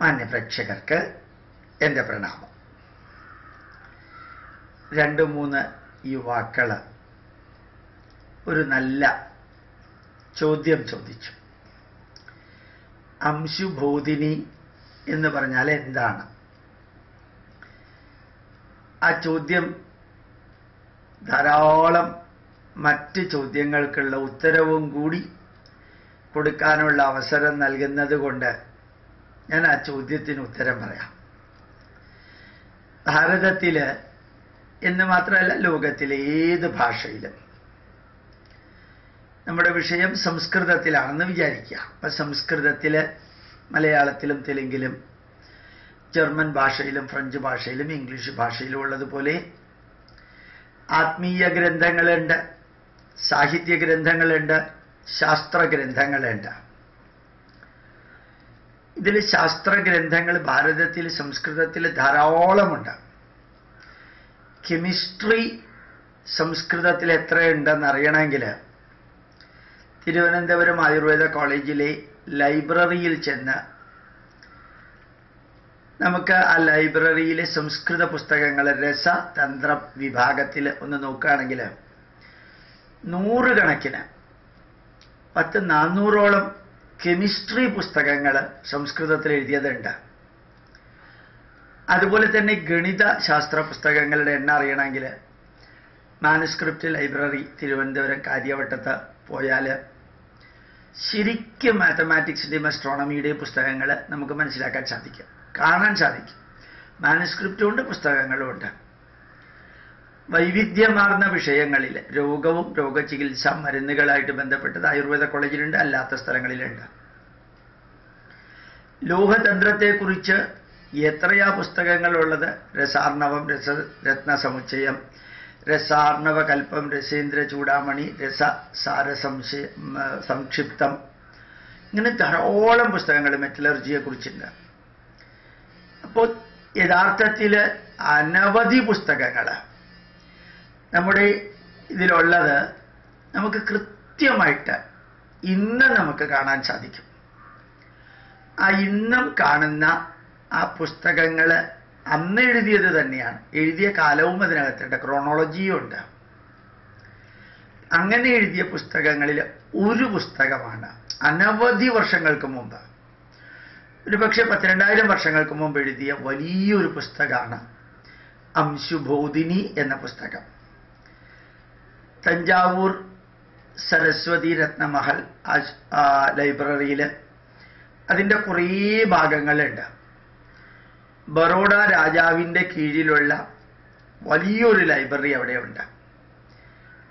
മാന്യ പ്രേക്ഷകർക്ക് എന്റെ പ്രണാമം. രണ്ട് മൂന്ന് യുവാക്കൾ ഒരു നല്ല ചോദ്യം ചോദിച്ചു. അംശുബോധിനി എന്ന് പറഞ്ഞാൽ എന്താണ്? ആ ചോദ്യം ധാരാളം മറ്റ് ചോദ്യങ്ങൾക്കുള്ള ഉത്തരവും കൂടി കൊടുക്കാനുള്ള അവസരം നൽകുന്നത് കൊണ്ട് ഞാൻ ആ ചോദ്യത്തിന് ഉത്തരം പറയാം. ഭാരതത്തിൽ എന്ന് മാത്രമല്ല ലോകത്തിലെ ഏത് ഭാഷയിലും നമ്മുടെ വിഷയം സംസ്കൃതത്തിലാണെന്ന് വിചാരിക്കുക. അപ്പം സംസ്കൃതത്തിൽ മലയാളത്തിലും തെലുങ്കിലും ജർമ്മൻ ഭാഷയിലും ഫ്രഞ്ച് ഭാഷയിലും ഇംഗ്ലീഷ് ഭാഷയിലും ഉള്ളതുപോലെ ആത്മീയ ഗ്രന്ഥങ്ങളുണ്ട് സാഹിത്യ ഗ്രന്ഥങ്ങളുണ്ട് ശാസ്ത്ര ഗ്രന്ഥങ്ങളുണ്ട്. ഇതിൽ ശാസ്ത്ര ഗ്രന്ഥങ്ങൾ ഭാരതത്തിൽ സംസ്കൃതത്തിൽ ധാരാളമുണ്ട്. കെമിസ്ട്രി സംസ്കൃതത്തിൽ എത്രയുണ്ടെന്ന് അറിയണമെങ്കിൽ തിരുവനന്തപുരം ആയുർവേദ കോളേജിലെ ലൈബ്രറിയിൽ ചെന്ന് നമുക്ക് ആ ലൈബ്രറിയിലെ സംസ്കൃത പുസ്തകങ്ങൾ രസതന്ത്ര വിഭാഗത്തിൽ ഒന്ന് നോക്കുകയാണെങ്കിൽ നൂറുകണക്കിന് പത്ത് നാനൂറോളം കെമിസ്ട്രി പുസ്തകങ്ങൾ സംസ്കൃതത്തിൽ എഴുതിയതുണ്ട്. അതുപോലെ തന്നെ ഗണിത ശാസ്ത്ര പുസ്തകങ്ങളുടെ എണ്ണം അറിയണമെങ്കിൽ മാനുസ്ക്രിപ്റ്റ് ലൈബ്രറി തിരുവനന്തപുരം കാര്യവട്ടത്ത് പോയാൽ ശരിക്കും മാത്തമാറ്റിക്സിന്റെയും അസ്ട്രോണമിയുടെയും പുസ്തകങ്ങൾ നമുക്ക് മനസ്സിലാക്കാൻ സാധിക്കും കാണാൻ സാധിക്കും. മാനുസ്ക്രിപ്റ്റും ഉണ്ട് പുസ്തകങ്ങളും ഉണ്ട്. വൈവിധ്യമാർന്ന വിഷയങ്ങളിൽ രോഗവും രോഗചികിത്സ മരുന്നുകളായിട്ട് ബന്ധപ്പെട്ടത് ആയുർവേദ കോളേജിലുണ്ട് അല്ലാത്ത സ്ഥലങ്ങളിലുണ്ട്. ലോഹതന്ത്രത്തെക്കുറിച്ച് എത്രയാ പുസ്തകങ്ങളുള്ളത്? രസാർണവം രസ രത്നസമുച്ചയം രസാർണവ കൽപ്പം രസേന്ദ്ര ചൂടാമണി രസ സാരസംശയ സംക്ഷിപ്തം. ഇങ്ങനെ ധാരാളം പുസ്തകങ്ങൾ മെറ്റലർജിയെ കുറിച്ചുണ്ട് അപ്പോൾ യഥാർത്ഥത്തിൽ അനവധി പുസ്തകങ്ങൾ നമ്മുടെ ഇതിലുള്ളത് നമുക്ക് കൃത്യമായിട്ട് ഇന്ന് നമുക്ക് കാണാൻ സാധിക്കും. ആ ഇന്നും കാണുന്ന ആ പുസ്തകങ്ങൾ അന്ന് എഴുതിയത് തന്നെയാണ്. എഴുതിയ കാലവും അതിനകത്തുണ്ട്. ക്രോണോളജിയും ഉണ്ട്. അങ്ങനെ എഴുതിയ പുസ്തകങ്ങളിൽ ഒരു പുസ്തകമാണ് അനവധി വർഷങ്ങൾക്ക് മുമ്പ്. ഒരു പക്ഷേ പത്തിരണ്ടായിരം വർഷങ്ങൾക്ക് മുമ്പ് എഴുതിയ വലിയൊരു പുസ്തകമാണ് അംശുബോധിനി എന്ന പുസ്തകം. തഞ്ചാവൂർ സരസ്വതി രത്നമഹൽ ലൈബ്രറിയിൽ അതിന്റെ കുറേ ഭാഗങ്ങളുണ്ട് ബറോഡ രാജാവിന്റെ കീഴിലുള്ള വലിയൊരു ലൈബ്രറി അവിടെയുണ്ട്.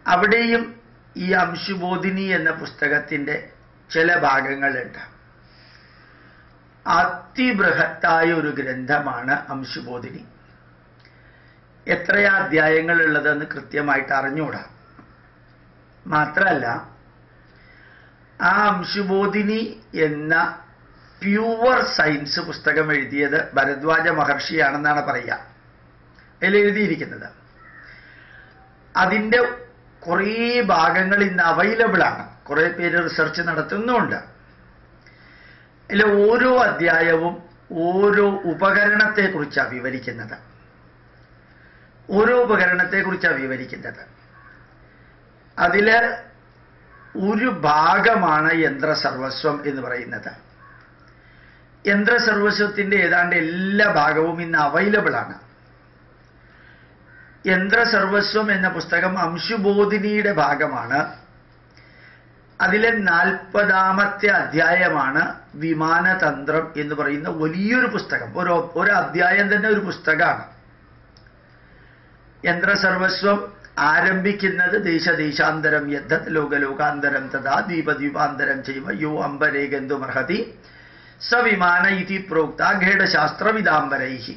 അവിടെയും ഈ അംശുബോധിനി എന്ന പുസ്തകത്തിന്റെ ചില ഭാഗങ്ങളുണ്ട്. അതിബൃഹത്തായ ഒരു ഗ്രന്ഥമാണ് അംശുബോധിനി. എത്രയാ അധ്യായങ്ങൾ ഉള്ളതെന്ന് കൃത്യമായിട്ട് അറിഞ്ഞുകൂടാ? മാത്രമല്ല ആ അംശുബോധിനി എന്ന പ്യുവർ സയൻസ് പുസ്തകം എഴുതിയത് ഭരദ്വാജ മഹർഷിയാണെന്നാണ് പറയുക. അതിൽ എഴുതിയിരിക്കുന്നത്. അതിന്റെ കുറേ ഭാഗങ്ങൾ ഇന്ന് അവൈലബിൾ ആണ്. കുറേ പേര് റിസർച്ച് നടത്തുന്നുമുണ്ട്. അതിൽ ഓരോ അധ്യായവും ഓരോ ഉപകരണത്തെക്കുറിച്ചാണ് വിവരിക്കുന്നത്. ഓരോ ഉപകരണത്തെക്കുറിച്ചാണ് വിവരിക്കുന്നത്. അതിൽ ഒരു ഭാഗമാണ് യന്ത്രസർവസ്വം എന്ന് പറയുന്നത്. യന്ത്രസർവസ്വത്തിന്റെ ഏതാണ്ട് എല്ലാ ഭാഗവും ഇന്ന് അവൈലബിൾ ആണ്. യന്ത്രസർവസ്വം എന്ന പുസ്തകം അംശുബോധിനിയുടെ ഭാഗമാണ്. അതിലെ നാൽപ്പതാമത്തെ അധ്യായമാണ് വിമാനതന്ത്രം എന്ന് പറയുന്ന വലിയൊരു പുസ്തകം. ഒരു ഒരു അധ്യായം തന്നെ ഒരു പുസ്തകമാണ്. യന്ത്രസർവസ്വം ആരംഭിക്കുന്നത് ദേശദേശാന്തരം യദ്ധത് ലോകലോകാന്തരം തഥാ ദ്വീപദ്വീപാന്തരം ചെയ്വ യോ അംബരേ ഗന്ധുമർഹതി സവിമാന ഇതി പ്രോക്ത ഖേഡശാസ്ത്രവിദാംബരൈഹി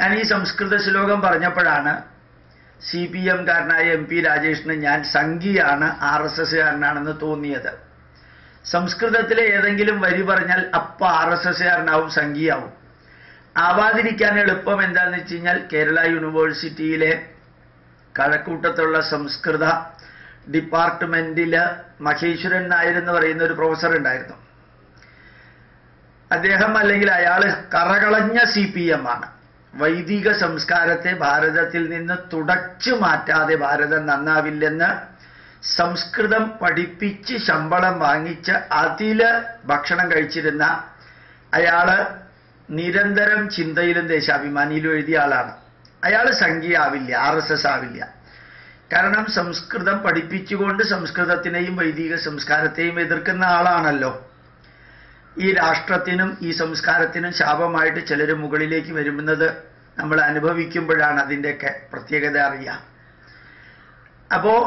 ഞാൻ ഈ സംസ്കൃത ശ്ലോകം പറഞ്ഞപ്പോഴാണ് സി പി എംകാരനായ എം പി രാജേഷിന് ഞാൻ സംഘിയാണ് ആർ എസ് എസ്സുകാരനാണെന്ന് തോന്നിയത്. സംസ്കൃതത്തിലെ ഏതെങ്കിലും വരി പറഞ്ഞാൽ അപ്പ ആർ എസ് എസ്സുകാരനാവും സംഘിയാവും ആവാതിരിക്കാൻ എളുപ്പം എന്താന്ന് വെച്ച് കഴിഞ്ഞാൽ കേരള യൂണിവേഴ്സിറ്റിയിലെ കഴക്കൂട്ടത്തുള്ള സംസ്കൃത ഡിപ്പാർട്ട്മെന്റിൽ മഹേശ്വരൻ നായർ എന്ന് പറയുന്ന ഒരു പ്രൊഫസർ ഉണ്ടായിരുന്നു. അദ്ദേഹം അല്ലെങ്കിൽ അയാൾ കറകളഞ്ഞ സി പി എം ആണ്. വൈദിക സംസ്കാരത്തെ ഭാരതത്തിൽ നിന്ന് തുടച്ചു മാറ്റാതെ ഭാരതം നന്നാവില്ലെന്ന് സംസ്കൃതം പഠിപ്പിച്ച് ശമ്പളം വാങ്ങിച്ച് അതിൽ ഭക്ഷണം കഴിച്ചിരുന്ന അയാൾ നിരന്തരം ചിന്തയിലും ദേശാഭിമാനിയിലും എഴുതിയ ആളാണ്. അയാൾ സംഖ്യയാവില്ല ആർ എസ് എസ് ആവില്ല. കാരണം സംസ്കൃതം പഠിപ്പിച്ചുകൊണ്ട് സംസ്കൃതത്തിനെയും വൈദിക സംസ്കാരത്തെയും എതിർക്കുന്ന ആളാണല്ലോ. ഈ രാഷ്ട്രത്തിനും ഈ സംസ്കാരത്തിനും ശാപമായിട്ട് ചിലർ മുകളിലേക്ക് വരുന്നത് നമ്മൾ അനുഭവിക്കുമ്പോഴാണ് അതിന്റെയൊക്കെ പ്രത്യേകത അറിയാം അപ്പോൾ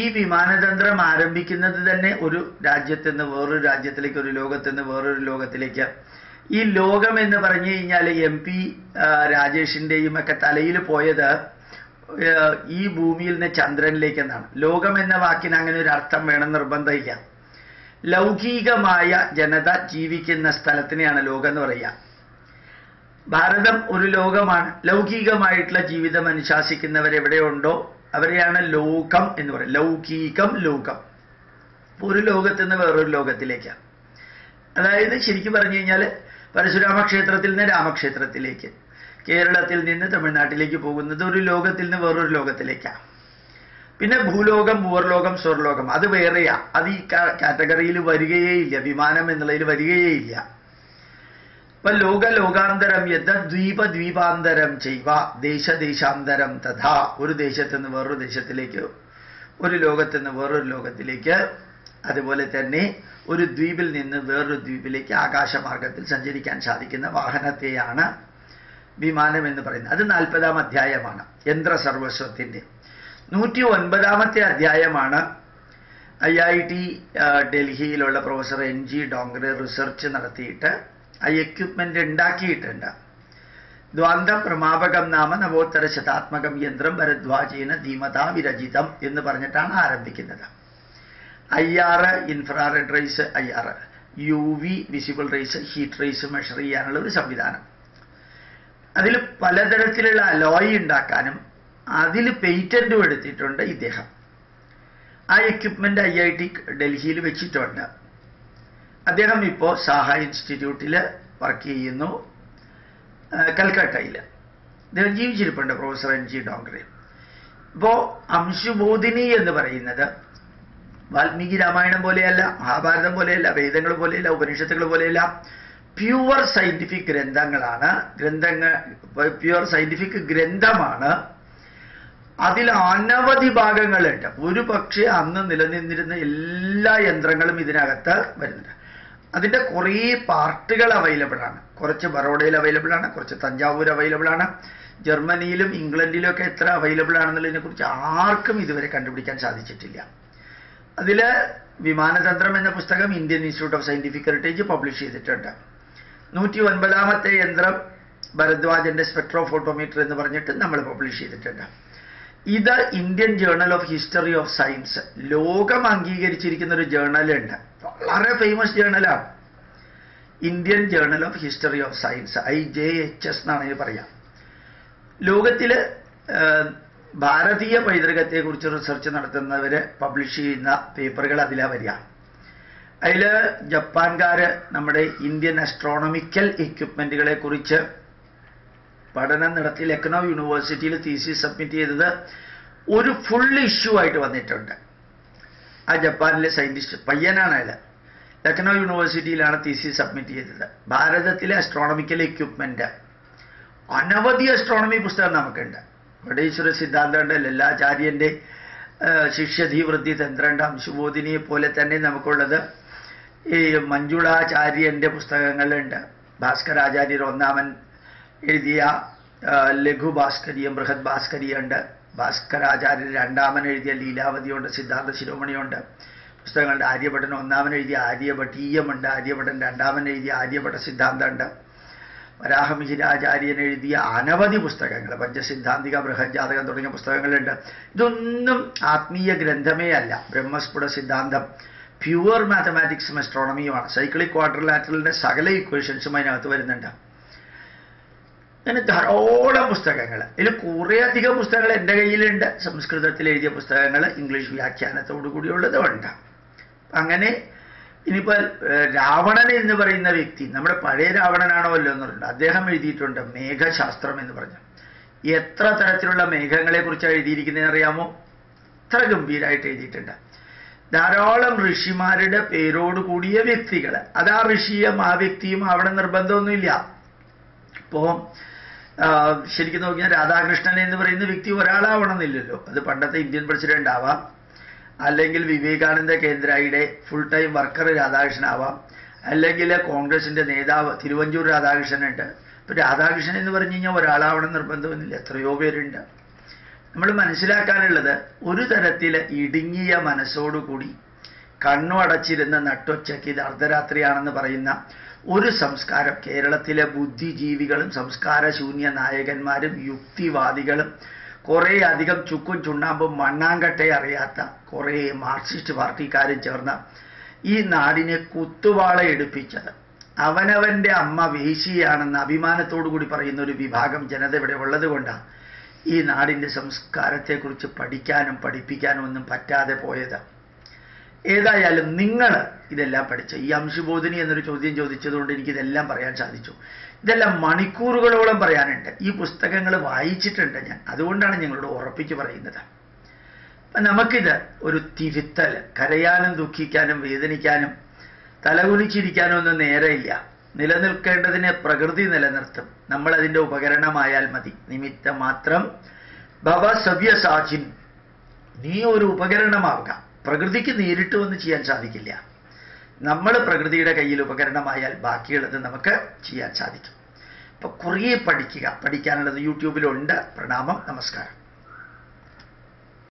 ഈ വിമാനതന്ത്രം ആരംഭിക്കുന്നത് തന്നെ ഒരു രാജ്യത്ത് നിന്ന് വേറൊരു രാജ്യത്തിലേക്ക് ഒരു ലോകത്ത് നിന്ന് വേറൊരു ലോകത്തിലേക്ക് ഈ ലോകം എന്ന് പറഞ്ഞു കഴിഞ്ഞാൽ എം പി രാജേഷിന്റെയും ഒക്കെ തലയിൽ പോയത് ഈ ഭൂമിയിൽ നിന്ന് ചന്ദ്രനിലേക്ക് എന്നാണ് ലോകം എന്ന വാക്കിന് അങ്ങനെ ഒരു അർത്ഥം വേണം നിർബന്ധമില്ല ലൗകികമായ ജനത ജീവിക്കുന്ന സ്ഥലത്തിനെയാണ് ലോകം എന്ന് പറയുക. ഭാരതം ഒരു ലോകമാണ്. ലൗകികമായിട്ടുള്ള ജീവിതം അനുശാസിക്കുന്നവർ എവിടെയുണ്ടോ അവരെയാണ് ലോകം എന്ന് പറയുന്നത് ലൗകികം ലോകം. ഒരു ലോകത്ത് നിന്ന് വേറൊരു ലോകത്തിലേക്കാണ്. അതായത് ശരിക്കും പറഞ്ഞു കഴിഞ്ഞാൽ പരശുരാമ ക്ഷേത്രത്തിൽ നിന്ന് രാമക്ഷേത്രത്തിലേക്ക്. കേരളത്തിൽ നിന്ന് തമിഴ്നാട്ടിലേക്ക് പോകുന്നത് ഒരു ലോകത്തിൽ നിന്ന് വേറൊരു ലോകത്തിലേക്കാണ് പിന്നെ ഭൂലോകം ഭൂവർലോകം സ്വർലോകം അത് വേറെയാ. അത് ഈ കാറ്റഗറിയിൽ വരികയേ ഇല്ല വിമാനം എന്നുള്ളതിൽ വരികയേ ഇല്ല അപ്പൊ ലോക ലോകാന്തരം യഥ ദ്വീപ ദ്വീപാന്തരം ചെയ്വ. ദേശദേശാന്തരം തഥാ. ഒരു ദേശത്ത് നിന്ന് വേറൊരു ദേശത്തിലേക്ക് ഒരു ലോകത്ത് നിന്ന് വേറൊരു ലോകത്തിലേക്ക് അതുപോലെ തന്നെ ഒരു ദ്വീപിൽ നിന്ന് വേറൊരു ദ്വീപിലേക്ക് ആകാശമാർഗത്തിൽ സഞ്ചരിക്കാൻ സാധിക്കുന്ന വാഹനത്തെയാണ് വിമാനം എന്ന് പറയുന്നത്. അത് നാൽപ്പതാം അധ്യായമാണ്. യന്ത്ര സർവസ്വത്തിന്റെ നൂറ്റി ഒൻപതാമത്തെ അധ്യായമാണ് I I T ഡൽഹിയിലുള്ള professor N G Dongre research നടത്തിയിട്ട് ആ എക്യുപ്മെന്റ് ഉണ്ടാക്കിയിട്ടുണ്ട്. ദ്വാന്തം പ്രമാപകം നാമ നവോത്തര ശതാത്മകം യന്ത്രം ഭരദ്വാജേന ധീമതാ വിരചിതം എന്ന് പറഞ്ഞിട്ടാണ് ആരംഭിക്കുന്നത്. I R infrared rays I R U V visible rays heat rays measure ചെയ്യാനുള്ള ഒരു സംവിധാനം. അതിൽ പലതരത്തിലുള്ള അലോയി ഉണ്ടാക്കാനും അതിൽ പേറ്റന്റും എടുത്തിട്ടുണ്ട് ഇദ്ദേഹം. ആ എക്യുപ്മെന്റ് ഐ ഐ ടി ഡൽഹിയിൽ വെച്ചിട്ടുണ്ട്. അദ്ദേഹം ഇപ്പോൾ സാഹ ഇൻസ്റ്റിറ്റ്യൂട്ടിൽ വർക്ക് ചെയ്യുന്നു കൽക്കട്ടയിൽ അദ്ദേഹം ജീവിച്ചിരിപ്പുണ്ട് പ്രൊഫസർ എൻ ജി ഡോങ്കറെ ഇപ്പോൾ അംശുബോധിനി എന്ന് പറയുന്നത് വാൽമീകി രാമായണം പോലെയല്ല മഹാഭാരതം പോലെയല്ല വേദങ്ങൾ പോലെയല്ല ഉപനിഷത്തുകൾ പോലെയല്ല പ്യുവർ സയന്റിഫിക് ഗ്രന്ഥങ്ങളാണ്. ഗ്രന്ഥങ്ങൾ പ്യുവർ സയന്റിഫിക് ഗ്രന്ഥമാണ്. അതിൽ അനവധി ഭാഗങ്ങളുണ്ട്. ഒരു പക്ഷേ അന്ന് നിലനിന്നിരുന്ന എല്ലാ യന്ത്രങ്ങളും ഇതിനകത്ത് വരുന്നുണ്ട്. അതിന്റെ കുറേ പാർട്ടുകൾ അവൈലബിൾ ആണ്. കുറച്ച് ബറോഡയിൽ അവൈലബിൾ ആണ് കുറച്ച് തഞ്ചാവൂർ അവൈലബിൾ ആണ്. ജർമ്മനിയിലും ഇംഗ്ലണ്ടിലും ഒക്കെ എത്ര അവൈലബിൾ ആണെന്നുള്ളതിനെ കുറിച്ച് ആർക്കും ഇതുവരെ കണ്ടുപിടിക്കാൻ സാധിച്ചിട്ടില്ല. അതിൽ വിമാനതന്ത്രം എന്ന പുസ്തകം Indian institute of scientific heritage publish ചെയ്തിട്ടുണ്ട്. നൂറ്റി ഒൻപതാമത്തെ യന്ത്രം ഭരദ്വാജന്റെ സ്പെക്ട്രോഫോട്ടോമീറ്റർ എന്ന് പറഞ്ഞിട്ട് നമ്മൾ പബ്ലിഷ് ചെയ്തിട്ടുണ്ട്. ഇത് Indian journal of history of science ലോകം അംഗീകരിച്ചിരിക്കുന്ന ഒരു ജേർണലുണ്ട് വളരെ famous ജേർണലാണ് Indian journal of history of science I J H S എന്നാണ് പറയാം. ലോകത്തിൽ ഏഹ്, ഭാരതീയ പൈതൃകത്തെക്കുറിച്ച് റിസർച്ച് നടത്തുന്നവര് പബ്ലിഷ് ചെയ്യുന്ന പേപ്പറുകൾ അതിലാ വരിക. അതിൽ ജപ്പാൻകാര് നമ്മുടെ ഇന്ത്യൻ അസ്ട്രോണമിക്കൽ എക്യുപ്മെന്റുകളെ കുറിച്ച് പഠനം നടത്തി ലക്നൗ യൂണിവേഴ്സിറ്റിയിൽ തീസി സബ്മിറ്റ് ചെയ്തത് ഒരു ഫുൾ ഇഷ്യൂ ആയിട്ട് വന്നിട്ടുണ്ട്. ആ ജപ്പാനിലെ സയന്റിസ്റ്റ് പയ്യനാണ് അയാൾ ലക്നൗ യൂണിവേഴ്സിറ്റിയിലാണ് തീസി സബ്മിറ്റ് ചെയ്തത്. ഭാരതത്തിലെ അസ്ട്രോണമിക്കൽ എക്യുപ്മെന്റ് അനവധി അസ്ട്രോണമി പുസ്തകം നമുക്കുണ്ട്. വടേശ്വര സിദ്ധാന്തമുണ്ട് ലല്ലാചാര്യന്റെ ആ, ശിഷ്യധീവൃത്തി തന്ത്രണ്ട് അംശുബോധിനിയെ പോലെ തന്നെ നമുക്കുള്ളത് ഈ മഞ്ജുളാചാര്യന്റെ പുസ്തകങ്ങളുണ്ട്. ഭാസ്കരാചാര്യർ ഒന്നാമൻ എഴുതിയ ലഘു ഭാസ്കരീയം ബൃഹത് ഭാസ്കരീയുണ്ട്. ഭാസ്കരാചാര്യർ രണ്ടാമൻ എഴുതിയ ലീലാവതിയുണ്ട് സിദ്ധാന്ത ശിരോമണിയുണ്ട്. പുസ്തകങ്ങളുണ്ട് ആര്യഭട്ടൻ ഒന്നാമൻ എഴുതിയ ആര്യഭട്ടീയമുണ്ട് ആര്യഭട്ടൻ രണ്ടാമൻ എഴുതിയ ആര്യഭട്ട സിദ്ധാന്തമുണ്ട്. വരാഹമിഹിരാചാര്യൻ എഴുതിയ അനവധി പുസ്തകങ്ങൾ പഞ്ചസിദ്ധാന്തിക ബൃഹജാതകം തുടങ്ങിയ പുസ്തകങ്ങളുണ്ട്. ഇതൊന്നും ആത്മീയ ഗ്രന്ഥമേ അല്ല. ബ്രഹ്മസ്ഫുട സിദ്ധാന്തം പ്യുവർ മാത്തമാറ്റിക്സും അസ്ട്രോണമിയുമാണ് സൈക്ലിക് ക്വാർട്ടർലാറ്ററലിന്റെ സകല ഇക്വേഷൻസും അതിനകത്ത് വരുന്നുണ്ട്. അങ്ങനെ ധാരാളം പുസ്തകങ്ങൾ. ഇതിൽ കുറേയധികം പുസ്തകങ്ങൾ എന്റെ കയ്യിലുണ്ട്. സംസ്കൃതത്തിൽ എഴുതിയ പുസ്തകങ്ങൾ ഇംഗ്ലീഷ് വ്യാഖ്യാനത്തോടു കൂടിയുള്ളതും ഉണ്ട്. അങ്ങനെ ഇനിയിപ്പോൾ ഏഹ്, രാവണൻ എന്ന് പറയുന്ന വ്യക്തി നമ്മുടെ പഴയ രാവണനാണോ അല്ലോ എന്ന് പറഞ്ഞിട്ടുണ്ട് അദ്ദേഹം എഴുതിയിട്ടുണ്ട് മേഘശാസ്ത്രം എന്ന് പറഞ്ഞു. എത്ര തരത്തിലുള്ള മേഘങ്ങളെ കുറിച്ചാണ് എഴുതിയിരിക്കുന്നതെന്ന് അറിയാമോ? എത്ര ഗംഭീരായിട്ട് എഴുതിയിട്ടുണ്ട്. ധാരാളം ഋഷിമാരുടെ പേരോട് കൂടിയ വ്യക്തികൾ അത് ആ ഋഷിയും ആ വ്യക്തിയും അവിടെ നിർബന്ധമൊന്നുമില്ല. ഇപ്പോ ശരിക്കും നോക്കിയാൽ രാധാകൃഷ്ണൻ എന്ന് പറയുന്ന വ്യക്തി ഒരാളാവണമെന്നില്ലല്ലോ. അത് പണ്ടത്തെ ഇന്ത്യൻ പ്രസിഡന്റ് ആവാം അല്ലെങ്കിൽ വിവേകാനന്ദ കേന്ദ്രയുടെ ഫുൾ ടൈം വർക്കർ രാധാകൃഷ്ണൻ ആവാം അല്ലെങ്കിൽ കോൺഗ്രസിന്റെ നേതാവ് തിരുവഞ്ചൂർ രാധാകൃഷ്ണനുണ്ട്. ഇപ്പൊ രാധാകൃഷ്ണൻ എന്ന് പറഞ്ഞു കഴിഞ്ഞാൽ ഒരാളാവണം നിർബന്ധമൊന്നുമില്ല. എത്രയോ പേരുണ്ട്. നമ്മൾ മനസ്സിലാക്കാനുള്ളത് ഒരു തരത്തിൽ ഇടുങ്ങിയ മനസ്സോടുകൂടി കണ്ണു അടച്ചിരുന്ന നട്ടൊച്ചയ്ക്ക് ഇത് അർദ്ധരാത്രിയാണെന്ന് പറയുന്ന ഒരു സംസ്കാരം കേരളത്തിലെ ബുദ്ധിജീവികളും സംസ്കാരശൂന്യ നായകന്മാരും യുക്തിവാദികളും കുറേ അധികം ചുക്കും ചുണ്ണാമ്പും മണ്ണാങ്കട്ടെ അറിയാത്ത കുറേ മാർക്സിസ്റ്റ് പാർട്ടിക്കാരും ചേർന്ന ഈ നാടിനെ കുത്തുവാള എടുപ്പിച്ചത്. അവനവന്റെ അമ്മ വേശിയാണെന്ന് അഭിമാനത്തോടു കൂടി പറയുന്ന ഒരു വിഭാഗം ജനത ഇവിടെ ഉള്ളത് കൊണ്ടാണ് ഈ നാടിന്റെ സംസ്കാരത്തെക്കുറിച്ച് പഠിക്കാനും പഠിപ്പിക്കാനും ഒന്നും പറ്റാതെ പോയത്. ഏതായാലും നിങ്ങൾ ഇതെല്ലാം പഠിച്ച ഈ അംശുബോധിനി എന്നൊരു ചോദ്യം ചോദിച്ചതുകൊണ്ട് എനിക്ക് ഇതെല്ലാം പറയാൻ സാധിച്ചു. ഇതെല്ലാം മണിക്കൂറുകളോളം പറയാനുണ്ട്. ഈ പുസ്തകങ്ങൾ വായിച്ചിട്ടുണ്ട് ഞാൻ. അതുകൊണ്ടാണ് ഞങ്ങളോട് ഉറപ്പിച്ച് പറയുന്നത്. നമുക്കിത് ഒരു തിരുത്തൽ കരയാനും ദുഃഖിക്കാനും വേദനിക്കാനും തലകുനിച്ചിരിക്കാനും ഒന്നും നേരെയില്ല. നിലനിൽക്കേണ്ടതിനെ പ്രകൃതി നിലനിർത്തും. നമ്മൾ അതിന്റെ ഉപകരണമായാൽ മതി. നിമിത്തം മാത്രം ഭവ സവ്യസാചിൻ. നീ ഒരു ഉപകരണമാവുക. പ്രകൃതിക്ക് നേരിട്ട് വന്ന് ചെയ്യാൻ സാധിക്കില്ല. നമ്മൾ പ്രകൃതിയുടെ കയ്യിൽ ഉപകരണമായാൽ ബാക്കിയുള്ളത് നമുക്ക് ചെയ്യാൻ സാധിക്കും. അപ്പൊ കുറേ പഠിക്കുക. പഠിക്കാനുള്ളത് യൂട്യൂബിലുണ്ട്. പ്രണാമം നമസ്കാരം.